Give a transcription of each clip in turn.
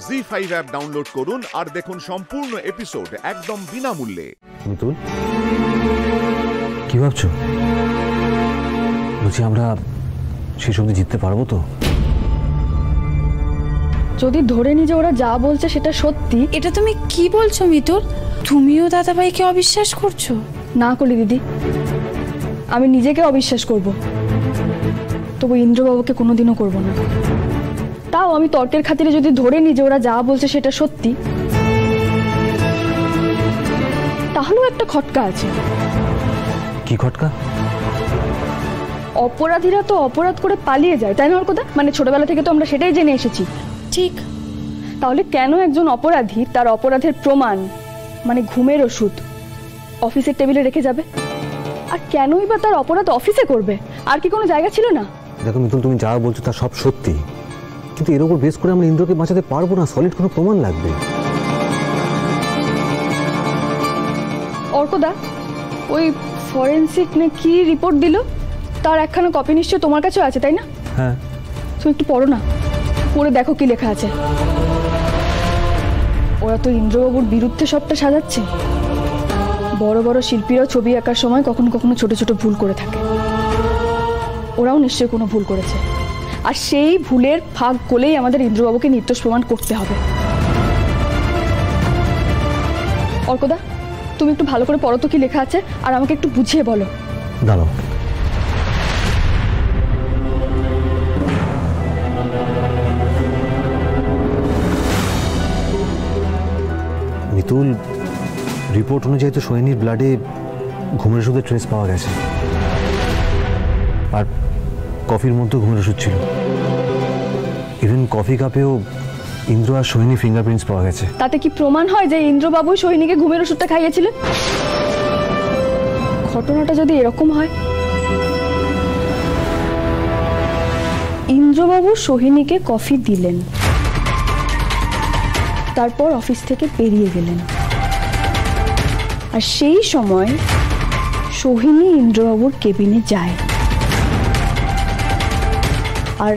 জি five app download করুন আর দেখুন সম্পূর্ণ এপিসোড একদম বিনামূল্যে। মিতুল কি ভাবছ? বলছি আমরা শেষ অব্দি জিততে পারব তো? যদি ধরে নি যে ওরা যা বলছে সেটা সত্যি এটা তুমি কি বলছো মিতুল? তুমিও দাদাভাইকে অবিশ্বাস করছ? না করলি দিদি আমি নিজেকে অবিশ্বাস করব। তবু ইন্দ্রবাবুকে কোনোদিনও করব না। তাও আমি তর্কের খাতিরে যদি ধরে নিই যে ওরা যা বলছে সেটা সত্যি তাহলেও একটা খটকা আছে। কি খটকা? অপরাধীরা তো অপরাধ করে পালিয়ে যায় তাই না ওর কথা মানে ছোটবেলা থেকে তো আমরা সেটাই জেনে এসেছি। ঠিক। তাহলে কেন একজন অপরাধী তার অপরাধের প্রমাণ মানে ঘুমের ওষুধ অফিসের টেবিলে রেখে যাবে? আর কেনই বা তার অপরাধ অফিসে করবে? আর কি কোনো জায়গা ছিল না? দেখো মিতুল তুমি যা বলছো তা সব সত্যি। কিন্তু এর উপর বেশ করে আমরা ইন্দ্রকে বাঁচাতে পারব না সলিড কোনো প্রমাণ লাগবে অর্কদা ওই ফরেন্সিক না কি রিপোর্ট দিল? তার একখানা কপি নিশ্চয় তোমার কাছেও আছে তাই না? হ্যাঁ। তুমি একটু পড়ো না পড়ে দেখো কি লেখা আছে। ওরা তো ইন্দ্রবাবুর বিরুদ্ধে সবটা সাজাচ্ছে। বড় বড় শিল্পীরাও ছবি আঁকার সময় কখনো কখনো ছোট ছোট ভুল করে থাকে। ওরাও নিশ্চয়ই কোনো ভুল করেছে। আর সেই ভুলের ফাঁক গোলেই আমাদের ইন্দ্রবাবুকে নির্দোষ প্রমাণ করতে হবে। অর্কদা, তুমি একটু ভালো করে পড়ো তো কি লেখা আছে, আর আমাকে একটু বুঝিয়ে বলো। দাঁড়াও। মিতুল, রিপোর্ট অনুযায়ী তো সোহিনীর ব্লাডে ঘুমের ওষুধের ট্রেস পাওয়া গেছে। আর কফির মধ্যে ঘুমের ওষুধ ছিল। ইভেন কফি কাপেও ইন্দ্র আর সোহিনী ফিঙ্গারপ্রিন্টস পাওয়া গেছে। তাতে কি প্রমাণ হয় যে ইন্দ্রবাবু সৈনিকে ঘুমের ওষুধটা খাইয়েছিলেন ঘটনাটা যদি এরকম হয়? ইন্দ্রবাবু সোহিনীকে কফি দিলেন। তারপর অফিস থেকে পেরিয়ে গেলেন। আর সেই সময় সোহিনী ইন্দ্রবাবুর কেবিনে যায়। আর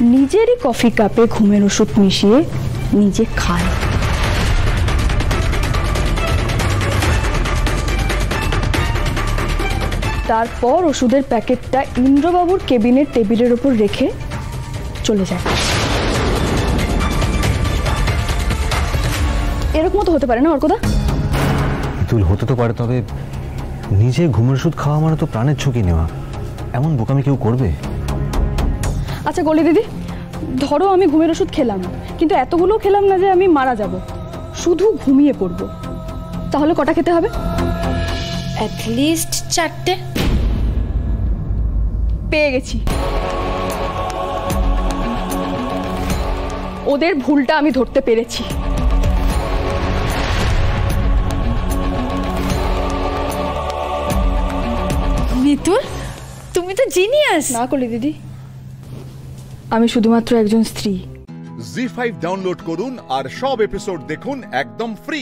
নিজেরই কফি কাপে ঘুমের ওষুধ মিশিয়ে নিজে খায়। তারপর ওষুধের প্যাকেটটা ইন্দ্রবাবুর কেবিনের টেবিলের ওপর রেখে চলে যায়। এরকম তো হতে পারে না, অর্কদা? মিতুল হতে তো পারে, তবে নিজে ঘুমের ওষুধ খাওয়া মানে তো প্রাণের ঝুঁকি নেওয়া। এমন বোকামি কেউ করবে? আচ্ছা গলি দিদি ধরো আমি ঘুমের ওষুধ খেলাম কিন্তু এতগুলো খেলাম না যে আমি মারা যাব। শুধু ঘুমিয়ে পড়ব। তাহলে কটা খেতে হবে? অ্যাটলিস্ট চারটে। পেয়ে গেছি। ওদের ভুলটা আমি ধরতে পেরেছি। মিতুল তুমি তো জিনিয়াস না করলি দিদি। আমি শুধুমাত্র একজন স্ত্রী। জি ফাইভ ডাউনলোড করুন আর সব এপিসোড দেখুন একদম ফ্রি